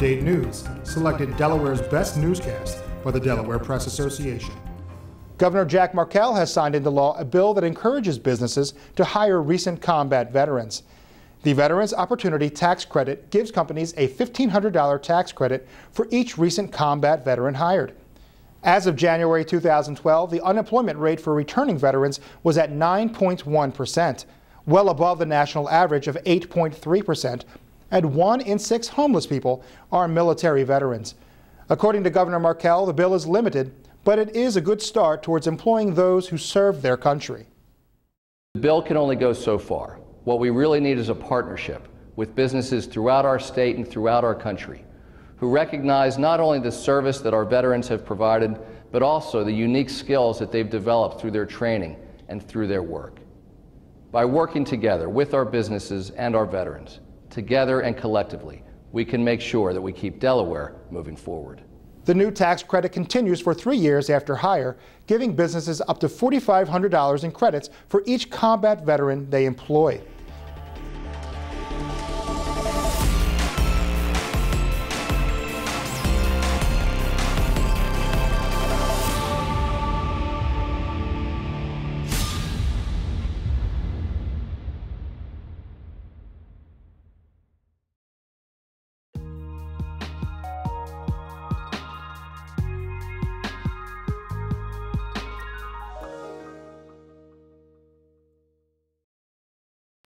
Update News, selected Delaware's best newscast by the Delaware Press Association. Governor Jack Markell has signed into law a bill that encourages businesses to hire recent combat veterans. The Veterans Opportunity Tax Credit gives companies a $1,500 tax credit for each recent combat veteran hired. As of January 2012, the unemployment rate for returning veterans was at 9.1 percent, well above the national average of 8.3 percent, and one in six homeless people are military veterans. According to Governor Markell, the bill is limited, but it is a good start towards employing those who serve their country. The bill can only go so far. What we really need is a partnership with businesses throughout our state and throughout our country who recognize not only the service that our veterans have provided, but also the unique skills that they've developed through their training and through their work. By working together with our businesses and our veterans, together and collectively, we can make sure that we keep Delaware moving forward. The new tax credit continues for three years after hire, giving businesses up to $4,500 in credits for each combat veteran they employ.